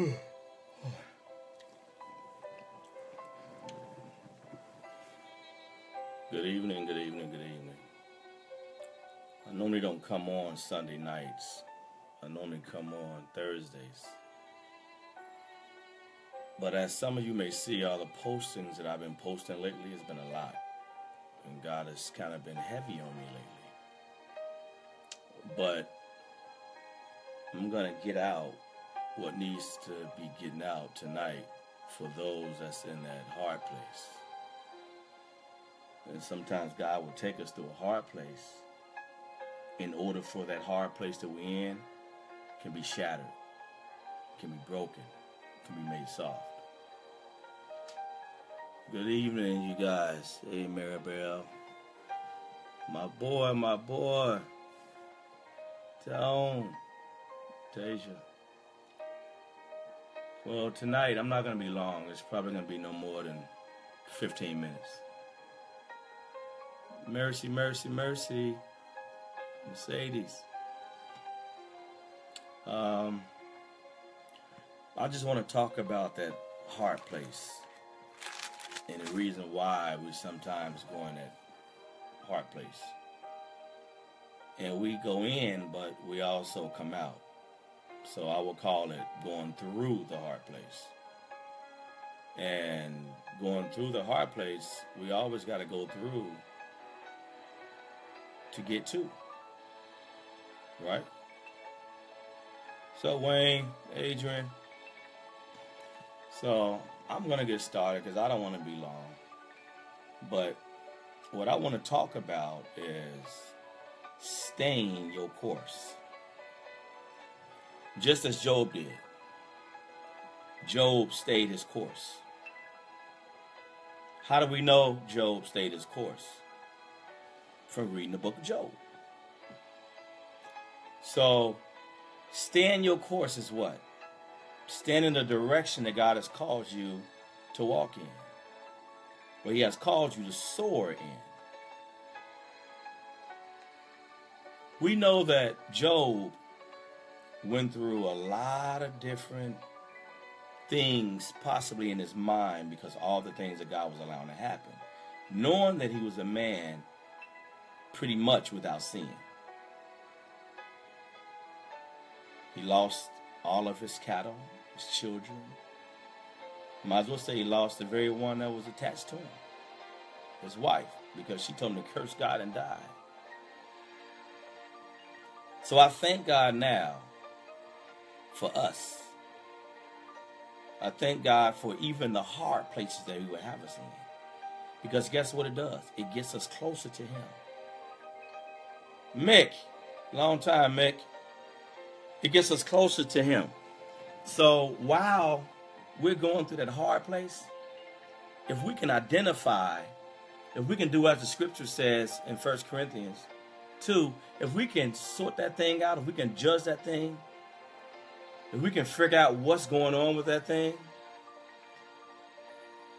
Good evening, good evening, good evening. I normally don't come on Sunday nights. I normally come on Thursdays. But as some of you may see, all the postings that I've been posting lately has been a lot. And God has kind of been heavy on me lately. But I'm going to get out what needs to be getting out tonight for those that's in that hard place. And sometimes God will take us through a hard place in order for that hard place that we're in can be shattered, can be broken, can be made soft. Good evening, you guys. Hey, Maribel. My boy, my boy. Tone. Tasia. Well, tonight I'm not going to be long. It's probably going to be no more than 15 minutes. Mercy, mercy, mercy. Mercedes. Um, I just want to talk about that hard place and the reason why we sometimes go in that hard place. And we go in, but we also come out. So I will call it going through the hard place. And going through the hard place, we always got to go through to get to. Right? So, Wayne, Adrian. So, I'm going to get started because I don't want to be long. But what I want to talk about is staying your course. Just as Job did. Job stayed his course. How do we know Job stayed his course? From reading the book of Job. So, staying your course is what? Stand in the direction that God has called you to walk in, where He has called you to soar in. We know that Job went through a lot of different things, possibly in his mind, because all the things that God was allowing to happen, knowing that he was a man pretty much without sin. He lost all of his cattle, his children. Might as well say he lost the very one that was attached to him, his wife, because she told him to curse God and die. So I thank God now for us. I thank God for even the hard places that He would have us in. Because guess what it does? It gets us closer to Him. Mick, long time, Mick. It gets us closer to Him. So while we're going through that hard place, if we can identify, if we can do as the scripture says in First Corinthians 2, if we can sort that thing out, if we can judge that thing, if we can figure out what's going on with that thing,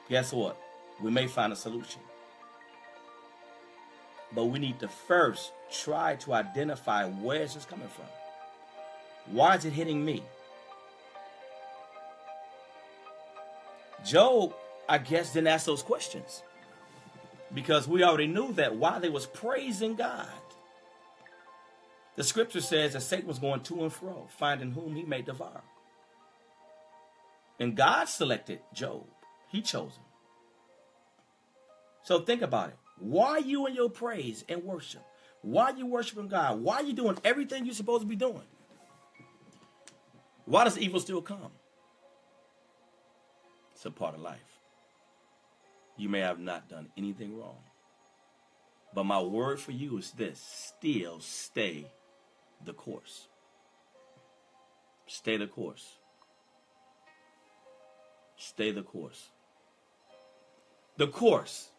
guess what? We may find a solution. But we need to first try to identify where it's coming from. Why is it hitting me? Job, I guess, didn't ask those questions. Because we already knew that while they was praising God, the scripture says that Satan was going to and fro, finding whom he may devour. And God selected Job. He chose him. So think about it. Why you in your praise and worship? Why are you worshiping God? Why are you doing everything you're supposed to be doing? Why does evil still come? It's a part of life. You may have not done anything wrong. But my word for you is this still stay the course. Stay the course. Stay the course. The course.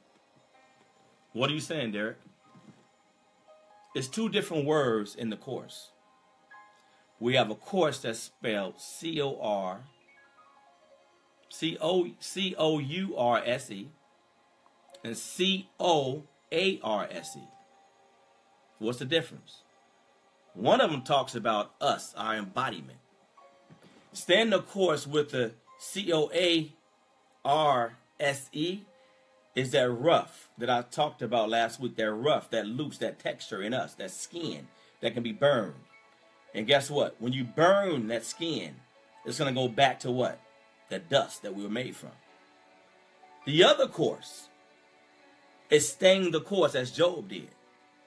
What are you saying, Derek? It's two different words in the course. We have a course that's spelled C O R C O C O U R S E and C O A R S E. What's the difference? One of them talks about us, our embodiment. Staying the course with the C O A R S E is that rough that I talked about last week. That rough, that loose, that texture in us, that skin that can be burned. And guess what? When you burn that skin, it's going to go back to what? The dust that we were made from. The other course is staying the course as Job did.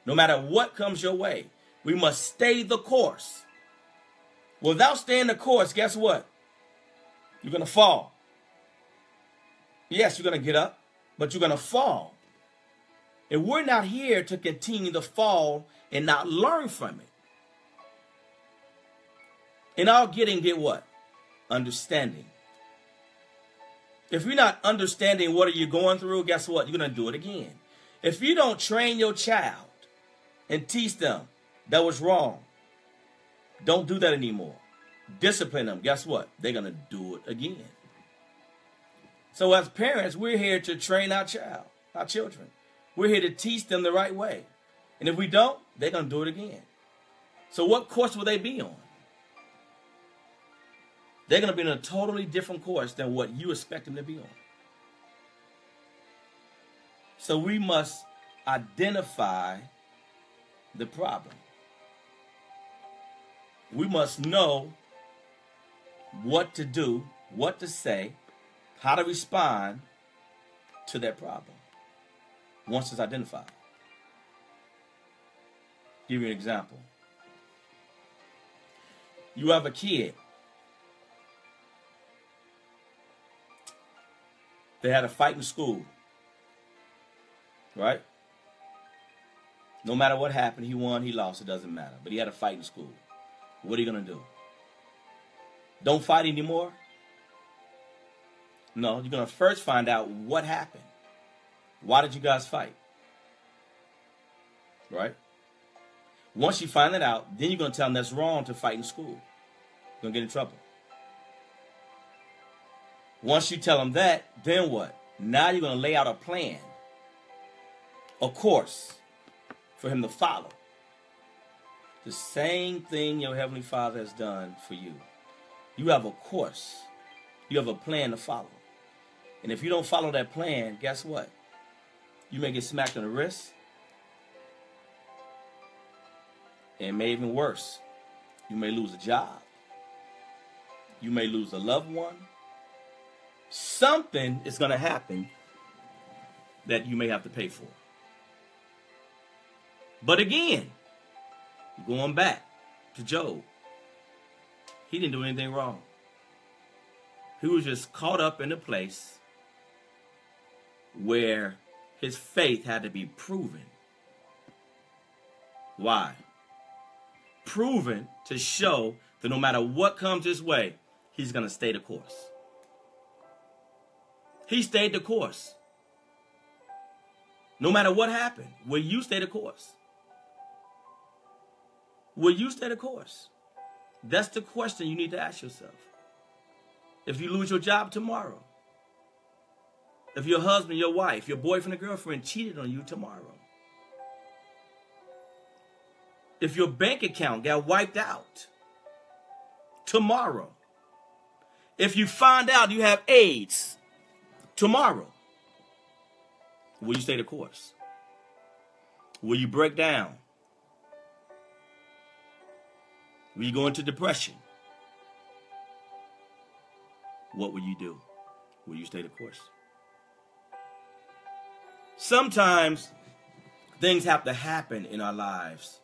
No matter what comes your way, we must stay the course. Without staying the course, guess what? You're going to fall. Yes, you're going to get up, but you're going to fall. And we're not here to continue to fall and not learn from it. In our getting, get what? Understanding. If you're not understanding what are you going through, guess what? You're going to do it again. If you don't train your child and teach them that was wrong, don't do that anymore. Discipline them. Guess what? They're going to do it again. So as parents, we're here to train our child, our children. We're here to teach them the right way. And if we don't, they're going to do it again. So what course will they be on? They're going to be in a totally different course than what you expect them to be on. So we must identify the problem. We must know what to do, what to say, how to respond to that problem once it's identified. Give you an example. You have a kid They had a fight in school. Right? No matter what happened, he won, he lost, it doesn't matter. But he had a fight in school. What are you going to do? Don't fight anymore? No, you're going to first find out what happened. Why did you guys fight? Right? Once you find that out, then you're going to tell them that's wrong to fight in school. You're going to get in trouble. Once you tell them that, then what? Now you're going to lay out a plan, a course for him to follow. The same thing your Heavenly Father has done for you. You have a course, you have a plan to follow. And if you don't follow that plan, guess what? You may get smacked on the wrist. And may even worse, you may lose a job. You may lose a loved one something is going to happen that you may have to pay for. But again, going back to Job, he didn't do anything wrong. He was just caught up in a place where his faith had to be proven. Why? Proven to show that no matter what comes his way, he's going to stay the course. He stayed the course. No matter what happened, will you stay the course? Will you stay the course? That's the question you need to ask yourself. If you lose your job tomorrow, if your husband, your wife, your boyfriend or girlfriend cheated on you tomorrow, if your bank account got wiped out tomorrow, if you find out you have AIDS tomorrow? Will you stay the course? Will you break down? You go into depression? What will you do? Will you stay the course? Sometimes things have to happen in our lives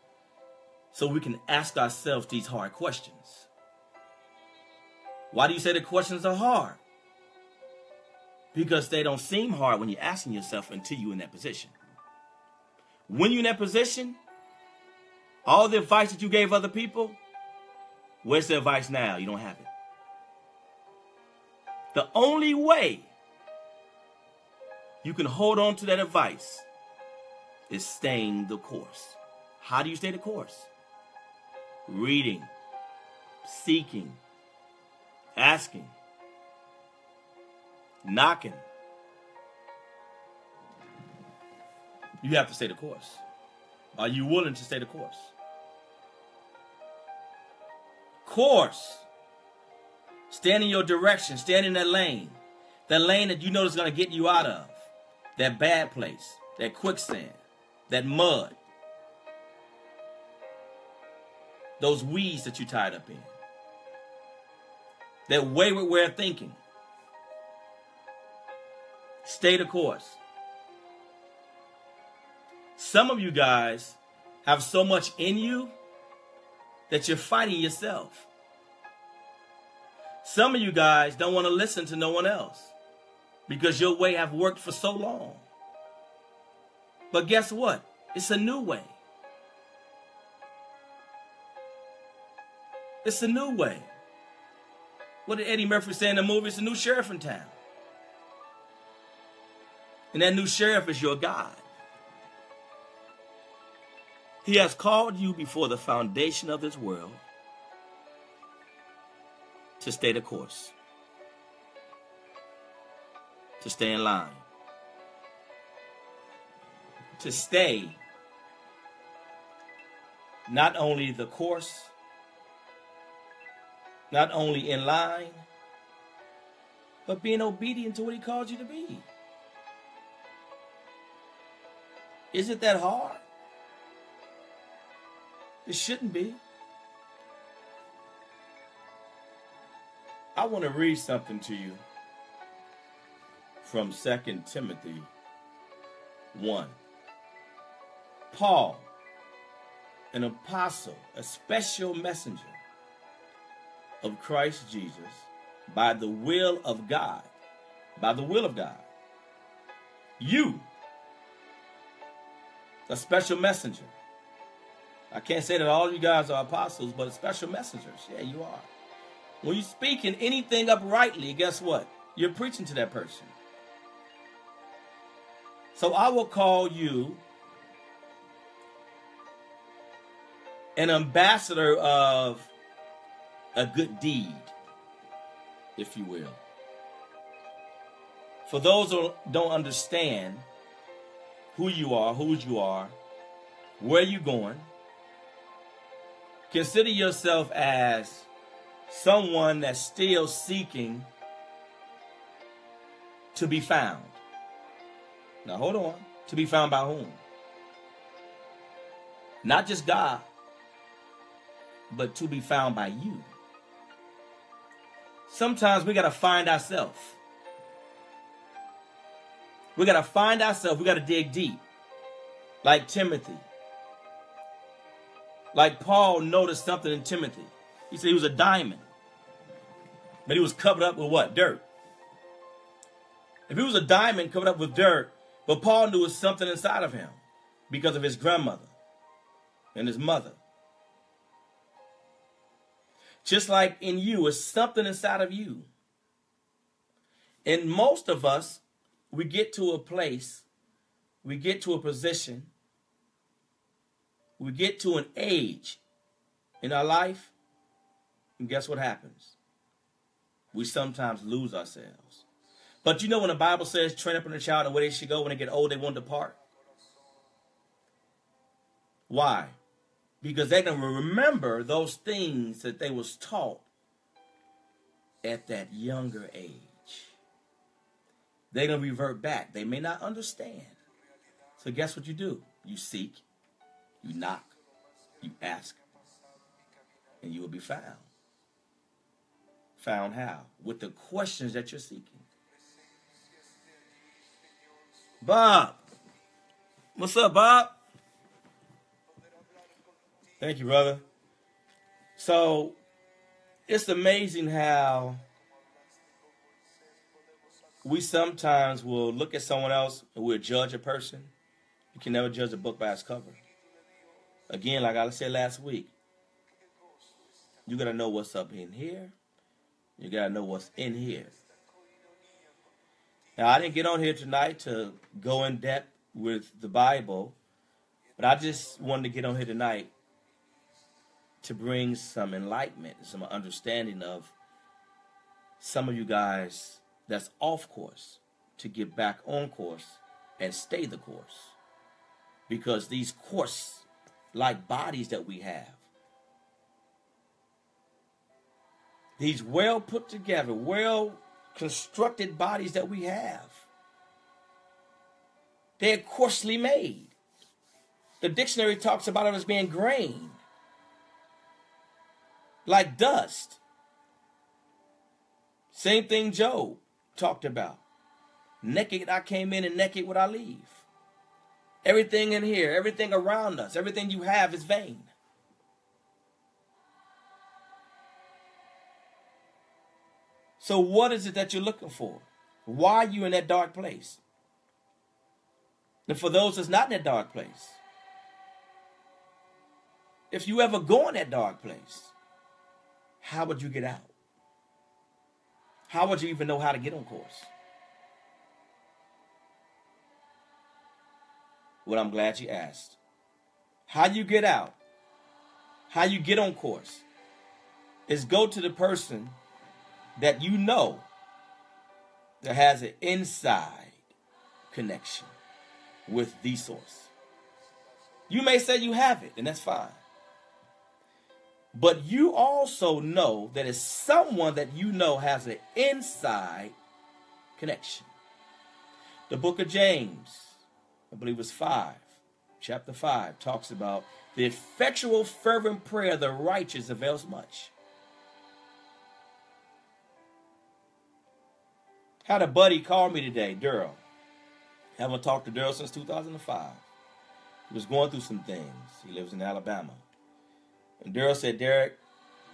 so we can ask ourselves these hard questions. Why do you say the questions are hard? because they don't seem hard when you're asking yourself until you're in that position. When you're in that position, all the advice that you gave other people, where's the advice now? You don't have it. The only way you can hold on to that advice is staying the course. How do you stay the course? Reading, seeking, asking, knocking. You have to stay the course. Are you willing to stay the course? Course Stand in your direction. Stand in that lane. That lane that you know is going to get you out of. That bad place. That quicksand. That mud. Those weeds that you tied up in. That wayward way of thinking. Stay the course. Some of you guys have so much in you that you're fighting yourself. Some of you guys don't want to listen to no one else because your way have worked for so long. But guess what? It's a new way. It's a new way. What did Eddie Murphy say in the movie? It's a new sheriff in town. And that new sheriff is your God. He has called you before the foundation of this world to stay the course, to stay in line, to stay not only the course, not only in line, but being obedient to what he called you to be. Is it that hard? It shouldn't be. I want to read something to you from 2 Timothy 1. Paul, an apostle, a special messenger of Christ Jesus, by the will of God, by the will of God. You, a special messenger. I can't say that all of you guys are apostles, but special messengers. Yeah, you are. When you're speaking anything uprightly, guess what? You're preaching to that person. So I will call you an ambassador of a good deed, if you will. For those who don't understand who you are, whose you are, where you're going, consider yourself as someone that's still seeking to be found. Now hold on. To be found by whom? Not just God, but to be found by you. Sometimes we got to find ourselves. We got to find ourselves. We got to dig deep. Like Timothy. Like Paul noticed something in Timothy. He said he was a diamond. But he was covered up with what? Dirt. If he was a diamond covered up with dirt, but Paul knew it was something inside of him because of his grandmother and his mother. Just like in you, it's something inside of you. And most of us, we get to a place, we get to a position, we get to an age in our life, and guess what happens? We sometimes lose ourselves. But you know when the Bible says, train up in a child and where they should go when they get old, they won't depart? Why? because they're going to remember those things that they was taught at that younger age. They're going to revert back. They may not understand. So guess what you do? You seek, you knock, you ask, and you will be found. Found how? With the questions that you're seeking. Bob. What's up, Bob? Thank you, brother. So it's amazing how we sometimes will look at someone else and we'll judge a person. You can never judge a book by its cover. Again, like I said last week, you gotta know what's up in here. You gotta know what's in here. Now, I didn't get on here tonight to go in depth with the Bible, but I just wanted to get on here tonight to bring some enlightenment, some understanding of some of you guys that's off course to get back on course and stay the course. Because these course like bodies that we have, these well put together, well constructed bodies that we have. They're coarsely made. The dictionary talks about it as being grain, like dust. Same thing Job talked about. Naked I came in and naked would I leave. Everything in here, everything around us, everything you have is vain. So, what is it that you're looking for? Why are you in that dark place? And for those that's not in that dark place, if you ever go in that dark place, how would you get out? How would you even know how to get on course? Well, I'm glad you asked. How you get out, how you get on course, is go to the person that you know that has an inside connection with the source. You may say you have it, and that's fine. But you also know that it's someone that you know has an inside connection. The book of James, I believe it's 5, chapter 5, talks about the effectual, fervent prayer of the righteous avails much. Had a buddy call me today, Daryl. Haven't talked to Daryl since 2005. He was going through some things. He lives in Alabama. And Daryl said, Derek,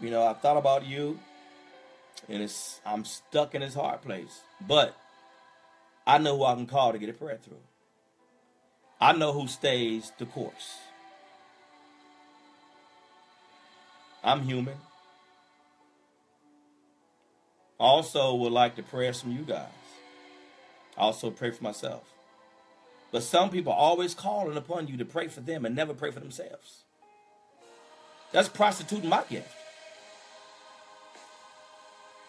you know, I thought about you, and it's I'm stuck in this hard place. But I know who I can call to get a prayer through. I know who stays the course. I'm human. Also would like the prayers from you guys. I also pray for myself. But some people are always calling upon you to pray for them and never pray for themselves. That's prostituting my gift.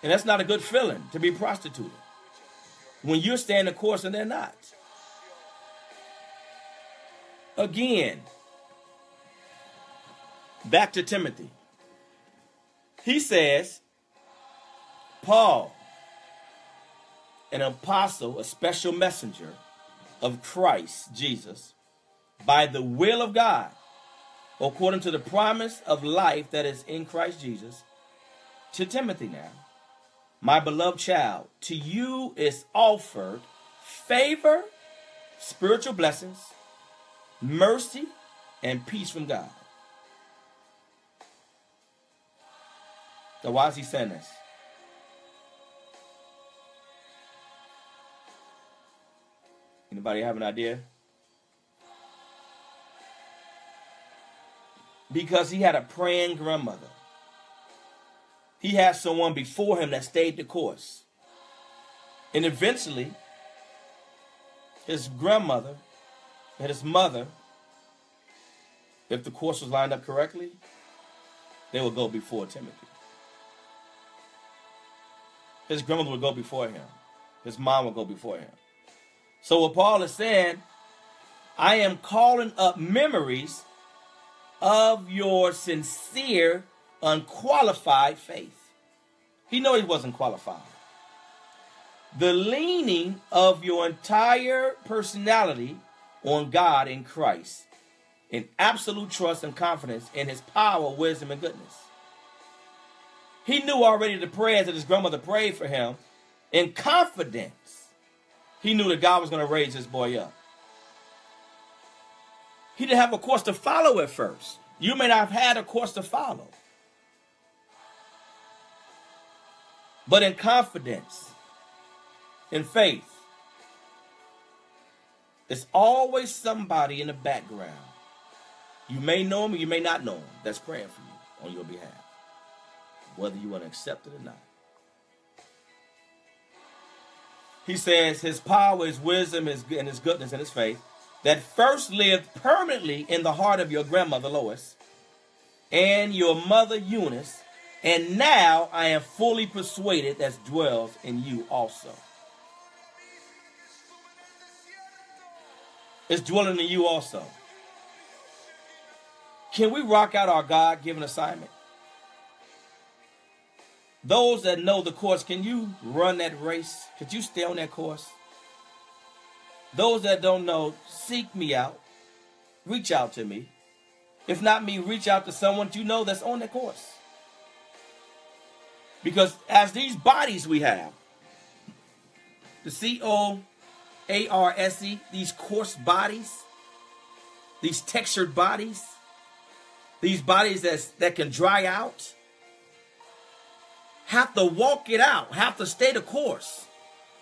And that's not a good feeling to be prostituted. When you're staying the course and they're not. Again, back to Timothy. He says, Paul, an apostle, a special messenger of Christ Jesus, by the will of God, according to the promise of life that is in Christ Jesus, to Timothy now, my beloved child, to you is offered favor, spiritual blessings, mercy, and peace from God. So why is he saying this? Anybody have an idea? Because he had a praying grandmother. He had someone before him that stayed the course. And eventually, his grandmother and his mother, if the course was lined up correctly, they would go before Timothy. His grandmother would go before him. His mom would go before him. So what Paul is saying, I am calling up memories of your sincere, unqualified faith. He know he wasn't qualified. The leaning of your entire personality on God in Christ in absolute trust and confidence in his power, wisdom, and goodness. He knew already the prayers that his grandmother prayed for him in confidence he knew that God was going to raise this boy up. He didn't have a course to follow at first. You may not have had a course to follow. But in confidence, in faith, there's always somebody in the background. You may know him or you may not know him that's praying for you on your behalf, whether you want to accept it or not. he says his power, his wisdom, his, and his goodness and his faith that first lived permanently in the heart of your grandmother Lois and your mother Eunice, and now I am fully persuaded that dwells in you also. It's dwelling in you also. Can we rock out our God given assignment? Those that know the course, can you run that race? Could you stay on that course? Those that don't know, seek me out. Reach out to me. If not me, reach out to someone you know that's on that course. Because as these bodies we have, the C O A R S E, these coarse bodies, these textured bodies, these bodies that, that can dry out, have to walk it out, have to stay the course.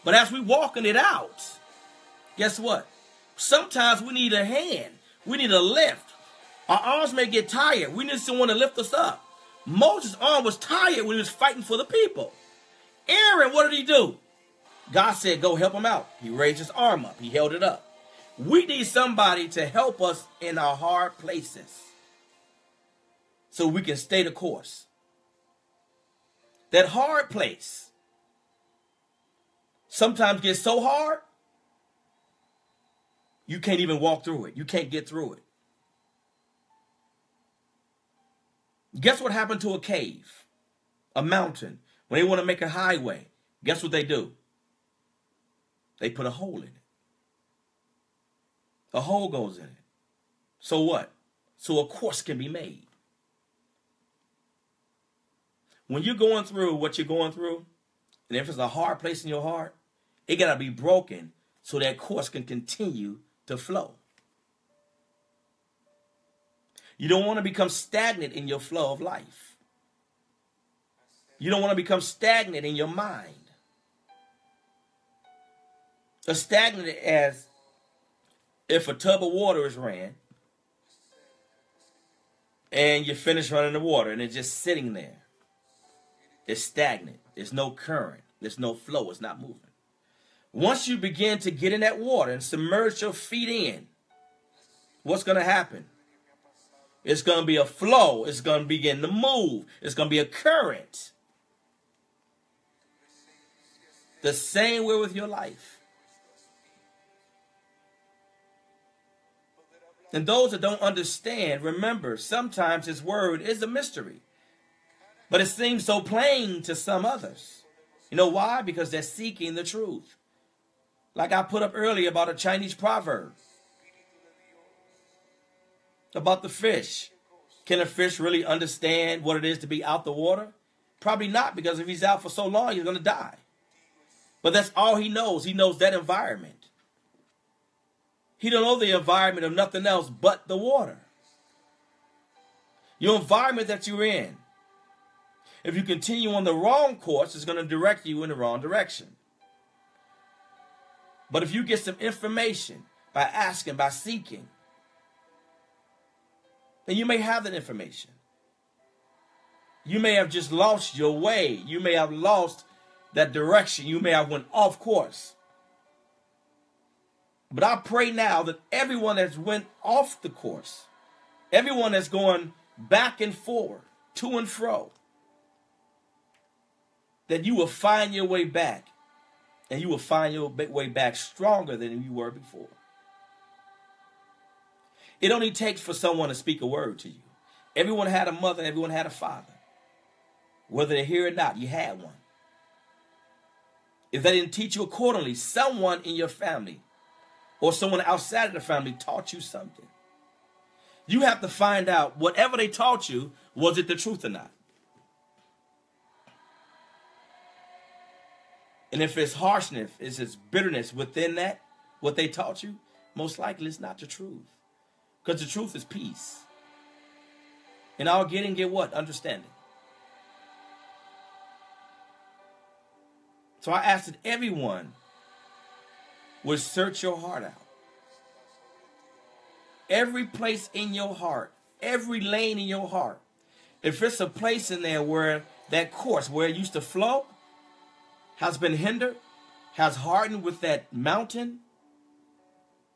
But as we walking it out, guess what? Sometimes we need a hand. We need a lift. Our arms may get tired. We need someone to lift us up. Moses' arm was tired when he was fighting for the people. Aaron, what did he do? God said, go help him out. He raised his arm up. He held it up. We need somebody to help us in our hard places so we can stay the course. That hard place sometimes gets so hard, you can't even walk through it. You can't get through it. Guess what happened to a cave, a mountain? When they want to make a highway, guess what they do? They put a hole in it. A hole goes in it. So what? So a course can be made. When you're going through what you're going through, and if it's a hard place in your heart, it got to be broken so that course can continue to flow. You don't want to become stagnant in your flow of life. You don't want to become stagnant in your mind. As stagnant as if a tub of water is ran and you finish running the water and it's just sitting there. It's stagnant. There's no current. There's no flow. It's not moving. Once you begin to get in that water and submerge your feet in, what's going to happen? It's going to be a flow. It's going to begin to move. It's going to be a current. The same way with your life. And those that don't understand, remember, sometimes His word is a mystery. But it seems so plain to some others. You know why? Because they're seeking the truth. Like I put up earlier about a Chinese proverb about the fish. Can a fish really understand what it is to be out the water? Probably not, because if he's out for so long, he's going to die. But that's all he knows. He knows that environment. He don't know the environment of nothing else but the water. Your environment that you're in. If you continue on the wrong course, it's going to direct you in the wrong direction. But if you get some information by asking, by seeking, then you may have that information. You may have just lost your way. You may have lost that direction. You may have went off course. But I pray now that everyone that's went off the course, everyone that's going back and forward, to and fro, that you will find your way back and you will find your way back stronger than you were before. It only takes for someone to speak a word to you. Everyone had a mother, everyone had a father. Whether they hear or not, you had one. If they didn't teach you accordingly, someone in your family or someone outside of the family taught you something. You have to find out whatever they taught you, was it the truth or not? And if it's harshness, if it's bitterness within that, what they taught you, most likely it's not the truth. Because the truth is peace. And all getting get what? Understanding. So I ask that everyone would search your heart out. Every place in your heart, every lane in your heart. If it's a place in there where that course where it used to flow has been hindered, has hardened with that mountain,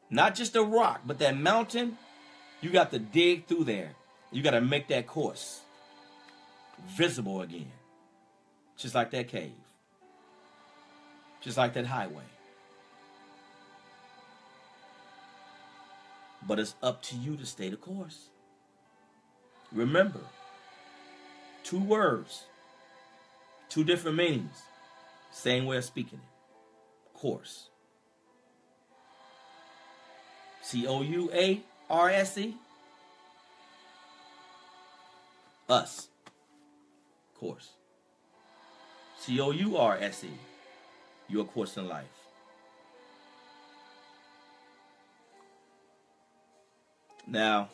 not just a rock, but that mountain you got to dig through there. You got to make that course visible again. Just like that cave. Just like that highway. But it's up to you to stay the course. Remember, two words Two different meanings. Same way of speaking it. Course. C O U A R S E. Us. Course. C O U R S E. Your course in life. Now,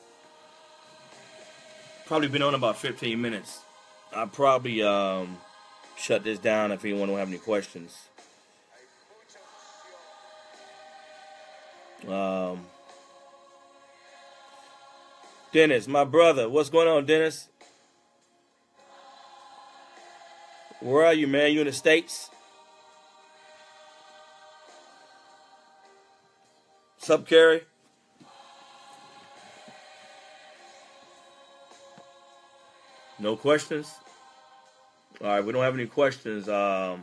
probably been on about 15 minutes. I'll probably um, shut this down if anyone don't have any questions. Um, Dennis, my brother, what's going on, Dennis? Where are you, man? You in the States? Sup, Carrie? No questions? All right, we don't have any questions. Um,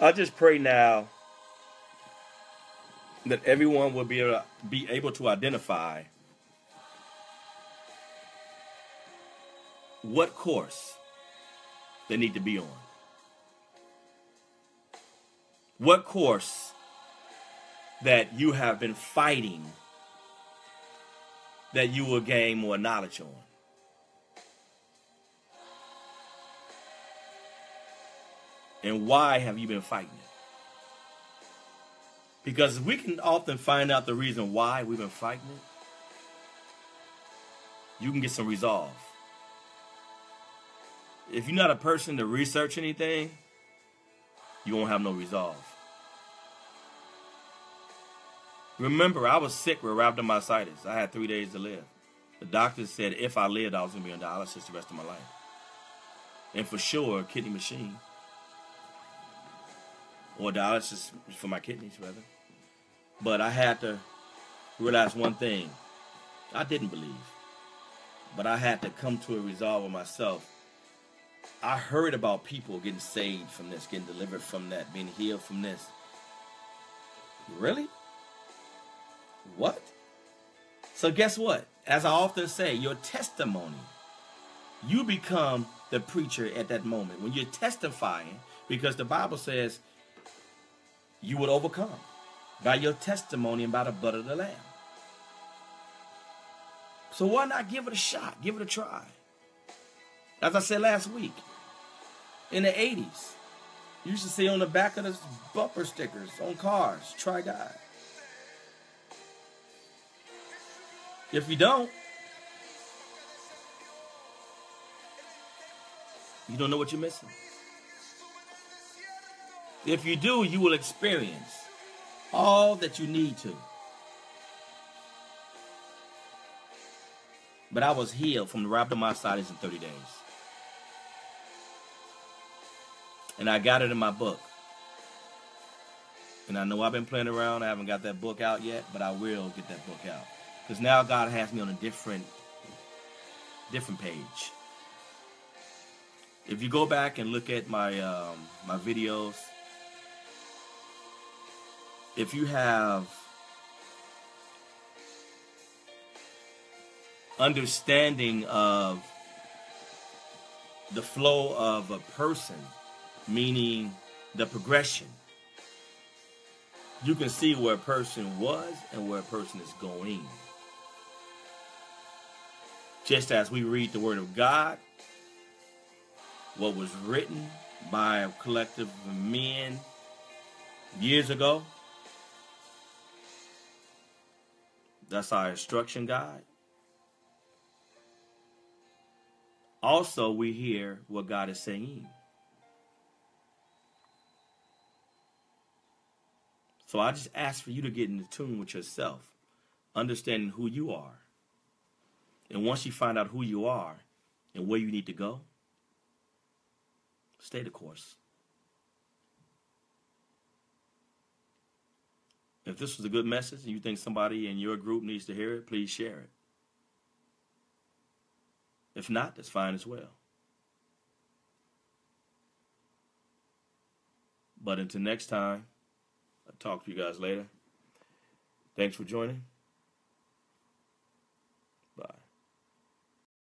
I just pray now that everyone will be able to, be able to identify what course they need to be on. What course that you have been fighting that you will gain more knowledge on. And why have you been fighting it? Because we can often find out the reason why we've been fighting it. You can get some resolve. If you're not a person to research anything, you won't have no resolve. Remember, I was sick with rhabdomyolysis. I had three days to live. The doctors said if I lived, I was going to be on dialysis the rest of my life. And for sure, a kidney machine. Or dialysis for my kidneys, rather. But I had to realize one thing. I didn't believe. But I had to come to a resolve with myself. I heard about people getting saved from this, getting delivered from that, being healed from this. Really? What? So guess what? As I often say, your testimony, you become the preacher at that moment. When you're testifying, because the Bible says you would overcome by your testimony and by the blood of the Lamb. So why not give it a shot? Give it a try. As I said last week, in the 80s, you used to see on the back of the bumper stickers on cars, try God. If you don't, you don't know what you're missing. If you do, you will experience all that you need to. But I was healed from the rhabdomyolysis in 30 days. And I got it in my book. And I know I've been playing around. I haven't got that book out yet, but I will get that book out because now God has me on a different different page. If you go back and look at my um, my videos, if you have understanding of the flow of a person, meaning the progression, you can see where a person was and where a person is going. Just as we read the Word of God, what was written by a collective of men years ago, that's our instruction guide. Also, we hear what God is saying. So I just ask for you to get in tune with yourself, understanding who you are. And once you find out who you are and where you need to go, stay the course. If this was a good message and you think somebody in your group needs to hear it, please share it. If not, that's fine as well. But until next time, I'll talk to you guys later. Thanks for joining.